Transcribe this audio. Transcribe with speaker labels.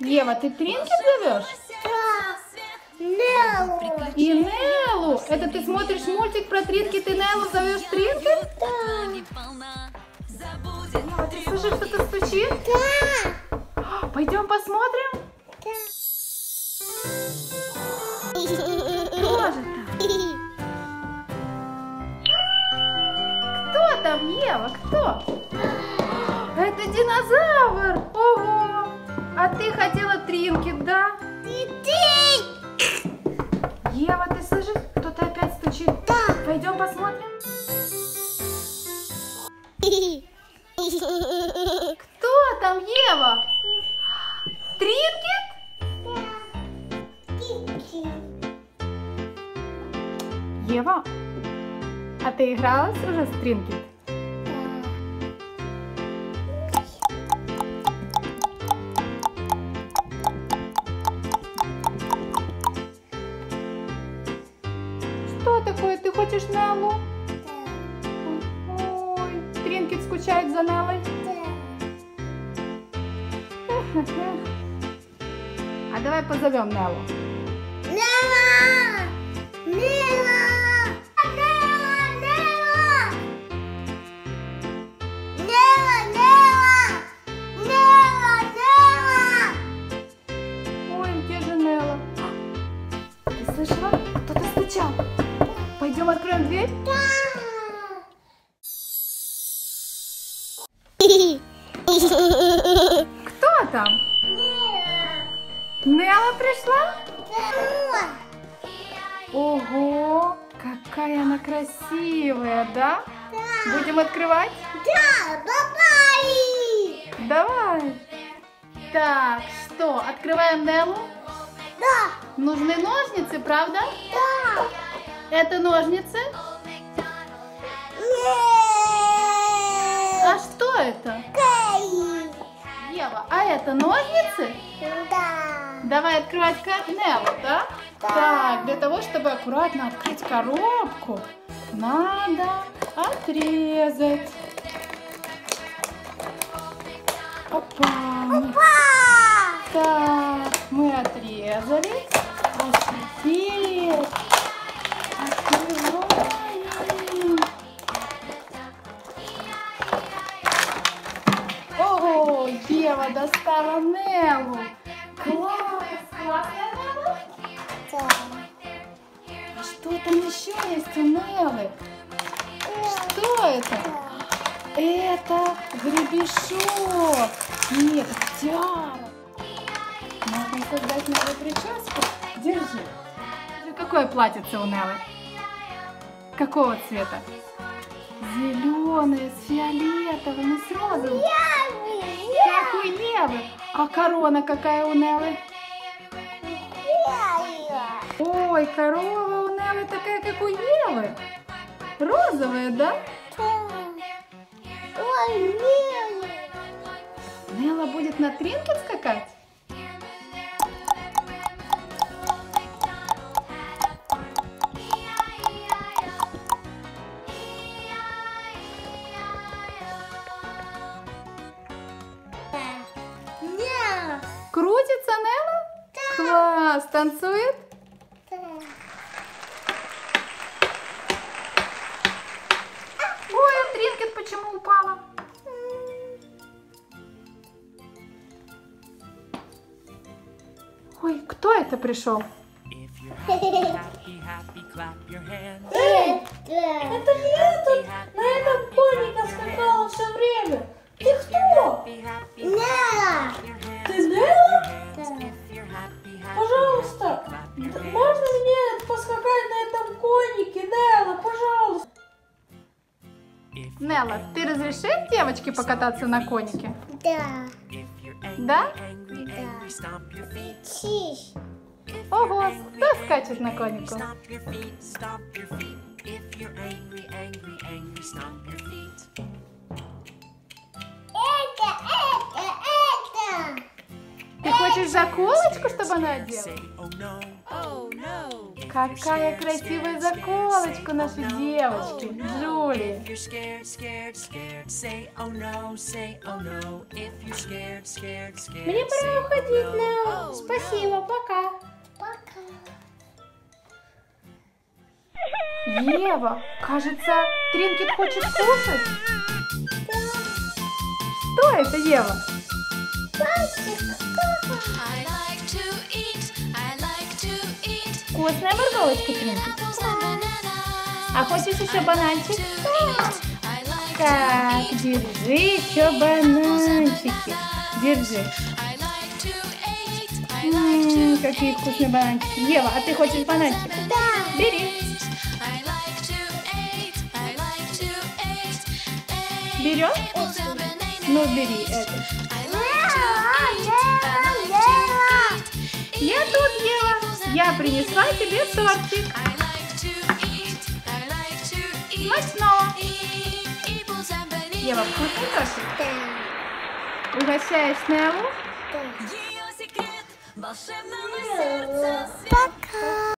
Speaker 1: Ева, ты Тринкет зовешь?
Speaker 2: Да. Нелла.
Speaker 1: И Неллу. Это ты смотришь мультик про Тринкет и Неллу зовешь Тринкет?
Speaker 2: Да.
Speaker 1: Ева, ты слышишь, что-то стучит?
Speaker 2: Да.
Speaker 1: Пойдем посмотрим.
Speaker 2: Да.
Speaker 1: Кто же там? Кто там, Ева? Кто? Это динозавр. А ты хотела Тринкет, да?
Speaker 2: Ты.
Speaker 1: Ева, ты слышишь? Кто-то опять стучит.
Speaker 2: Да.
Speaker 1: Пойдем посмотрим. Кто там, Ева? Тринкет? Ева, а ты игралась уже с Тринкет? Такое? Ты хочешь Неллу? Ой, Тринкет скучает за Неллой. А давай позовем Неллу.
Speaker 2: Нелла! Нелла!
Speaker 1: Пойдем откроем дверь? Кто там? Нелла пришла? Ого, какая она красивая, да? Будем открывать?
Speaker 2: Да, попали!
Speaker 1: Давай. Так, что, открываем Неллу?
Speaker 2: Да,
Speaker 1: Нужны ножницы, правда?
Speaker 2: да!
Speaker 1: Это ножницы? А что это? Ева, а это ножницы?
Speaker 2: Да!
Speaker 1: Давай открывать Неллу, да?
Speaker 2: Да.
Speaker 1: Так, для того, чтобы аккуратно открыть коробку, надо отрезать. Опа!
Speaker 2: Па!
Speaker 1: Так, мы отрезали. А теперь Ева достала Неллу. Класс! Классная Нелла?
Speaker 2: Да.
Speaker 1: Что там еще есть у Неллы? Что это? Это гребешок. Нет, тиара. Можно создать новую прическу. Держи. Какое платьице у Неллы? Какого цвета? Зеленое, с фиолетовым и с розовым. Как у Евы. А корона какая у Неллы? Ой, корова у Неллы такая, как у Евы. Розовая, да?
Speaker 2: Ой.
Speaker 1: Нелла будет на тринке скакать? Она танцует. Ой, Тринкет почему упала? Ой, кто это пришел?
Speaker 2: Это
Speaker 3: я тут на этом
Speaker 4: поле Нелла,
Speaker 1: ты разрешишь девочке покататься на конике?
Speaker 2: Да.
Speaker 1: Да?
Speaker 2: Да.
Speaker 1: Ого, кто скачет на конику?
Speaker 2: Это, это, это.
Speaker 1: Ты хочешь заколочку, чтобы она одела?
Speaker 3: Oh, oh, Oh oh.
Speaker 1: Какая красивая заколочка нашей девочки, Джули.
Speaker 3: Oh oh scared, scared,
Speaker 4: Мне пора
Speaker 3: oh
Speaker 4: уходить. Нео. Спасибо, пока.
Speaker 2: Пока.
Speaker 1: Ева, кажется, Тринкет хочет кушать. Что это, Ева?
Speaker 5: I
Speaker 1: Вкусная морковочка,
Speaker 5: bananas.
Speaker 1: А хочешь еще бананчик? Так, держи еще бананчики. Держи.
Speaker 5: I like to eat, I like to
Speaker 1: М, какие вкусные бананчики. Ева, а ты хочешь бананчик? Да. Бери. Берешь? Ну, бери это.
Speaker 5: Like to eat
Speaker 1: Я тут, Ева. Я принесла тебе тортик.
Speaker 5: I like to eat, I like to eat
Speaker 1: Смачного.
Speaker 5: apples and bananas.
Speaker 1: Ева, вкусный тортик.
Speaker 2: Да.
Speaker 1: Угощаешь Неллу?
Speaker 2: Да. Пока.